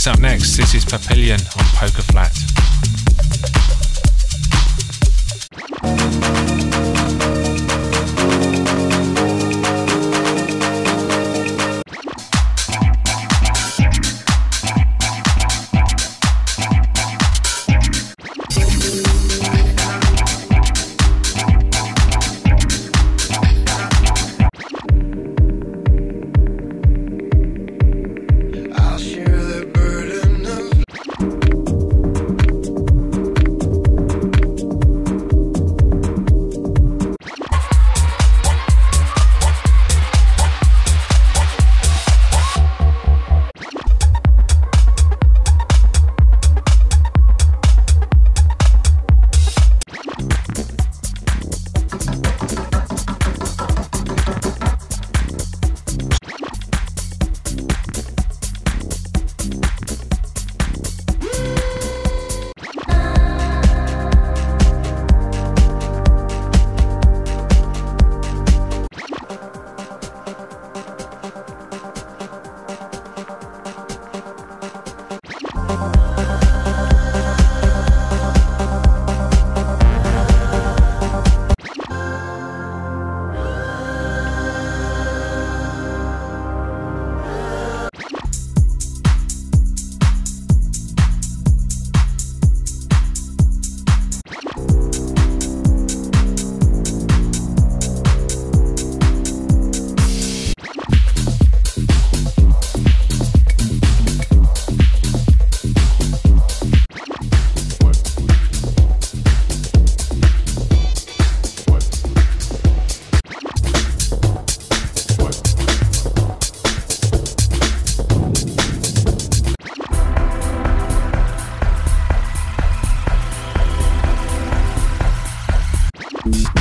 is up next. This is Papillion on Poker Flat. Thank